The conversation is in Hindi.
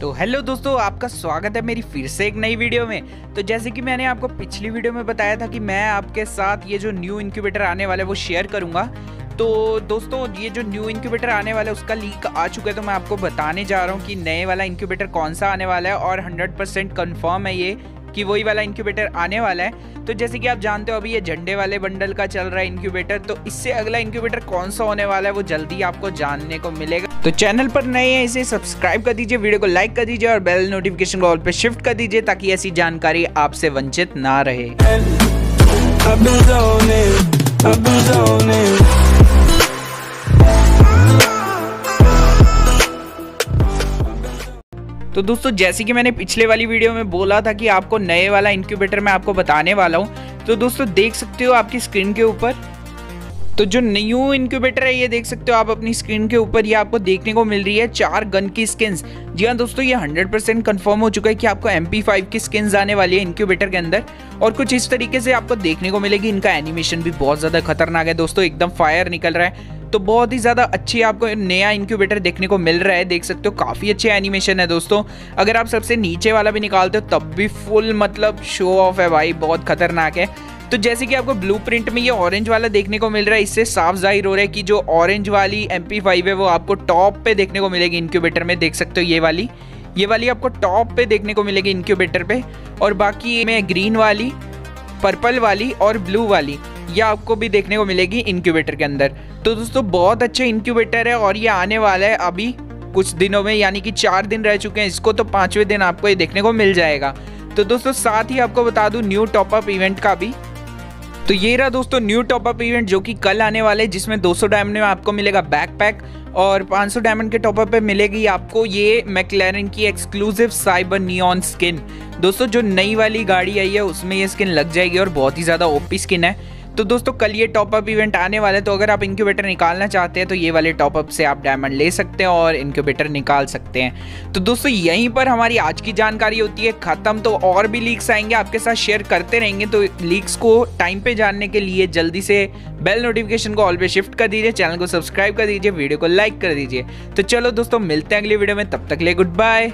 तो हेलो दोस्तों, आपका स्वागत है मेरी फिर से एक नई वीडियो में। तो जैसे कि मैंने आपको पिछली वीडियो में बताया था कि मैं आपके साथ ये जो न्यू इंक्यूबेटर आने वाला है वो शेयर करूँगा। तो दोस्तों, ये जो न्यू इंक्यूबेटर आने वाला है, उसका लीक आ चुका है तो मैं आपको बताने जा रहा हूँ कि नए वाला इंक्यूबेटर कौन सा आने वाला है और 100 परसेंट कन्फर्म है ये कि वही वाला इंक्यूबेटर आने वाला है। तो जैसे कि आप जानते हो, अभी ये झंडे वाले बंडल का चल रहा है इंक्यूबेटर तो इससे अगला इंक्यूबेटर कौन सा होने वाला है, वो जल्दी आपको जानने को मिलेगा। तो चैनल पर नए हैं, इसे सब्सक्राइब कर दीजिए वीडियो को लाइक कर दीजिए और बेल नोटिफिकेशन को ऑल पे शिफ्ट कर दीजिए, ताकि ऐसी जानकारी आपसे वंचित ना रहे। तो दोस्तों, जैसे कि मैंने पिछले वाली वीडियो में बोला था कि आपको नए वाला इंक्यूबेटर मैं आपको बताने वाला हूँ। तो दोस्तों, देख सकते हो आपकी स्क्रीन के ऊपर। तो जो न्यू इंक्यूबेटर है, ये देख सकते हो आप अपनी स्क्रीन के ऊपर। ये आपको देखने को मिल रही है चार गन की स्किन्स जी हाँ दोस्तों, ये 100% परसेंट कन्फर्म हो चुका है कि आपको एम फाइव की स्किन्स आने वाली है इंक्यूबेटर के अंदर। और कुछ इस तरीके से आपको देखने को मिलेगी। इनका एनिमेशन भी बहुत ज़्यादा खतरनाक है। दोस्तों, एकदम फायर निकल रहा है। तो बहुत ही ज़्यादा अच्छी आपको नया इंक्यूबेटर देखने को मिल रहा है। देख सकते हो, काफ़ी अच्छे एनिमेशन है दोस्तों। अगर आप सबसे नीचे वाला भी निकालते हो, तब भी फुल मतलब शो ऑफ़ है भाई, बहुत खतरनाक है। तो जैसे कि आपको ब्लू प्रिंट में ये ऑरेंज वाला देखने को मिल रहा है, इससे साफ़ ज़ाहिर हो रहा है कि जो ऑरेंज वाली एम है, वो आपको टॉप पे देखने को मिलेगी इंक्यूबेटर में। देख सकते हो ये वाली। ये वाली आपको टॉप पे देखने को मिलेगी इंक्यूबेटर पे। और बाकी में ग्रीन वाली पर्पल वाली और ब्लू वाली। ये आपको भी देखने को मिलेगी इंक्यूबेटर के अंदर। तो दोस्तों, बहुत अच्छे इंक्यूबेटर है और ये आने वाला है अभी कुछ दिनों में, यानी कि चार दिन रह चुके हैं। इसको तो पाँचवें दिन आपको ये देखने को मिल जाएगा। तो दोस्तों, साथ ही आपको बता दूँ न्यू टॉपअप इवेंट का भी। तो ये रहा दोस्तों न्यू टॉपअप इवेंट जो कि कल आने वाले है, जिसमें 200 डायमंड में आपको मिलेगा बैकपैक और 500 डायमंड के टॉपअप पे मिलेगी आपको ये मैकलैरन की एक्सक्लूसिव साइबर नियॉन स्किन दोस्तों, जो नई वाली गाड़ी आई है, उसमें ये स्किन लग जाएगी और बहुत ही ज़्यादा ओपी स्किन है। तो दोस्तों, कल ये टॉपअप इवेंट आने वाला है तो अगर आप इंक्यूबेटर निकालना चाहते हैं तो ये वाले टॉपअप से आप डायमंड ले सकते हैं और इंक्यूबेटर निकाल सकते हैं। तो दोस्तों, यहीं पर हमारी आज की जानकारी होती है, ख़त्म तो और भी लीक्स आएँगे, आपके साथ शेयर करते रहेंगे तो लीक्स को टाइम पे जानने के लिए जल्दी से बेल नोटिफिकेशन को ऑल पे शिफ्ट कर दीजिए चैनल को सब्सक्राइब कर दीजिए वीडियो को लाइक कर दीजिए। तो चलो दोस्तों, मिलते हैं अगली वीडियो में, तब तक ले गुड बाय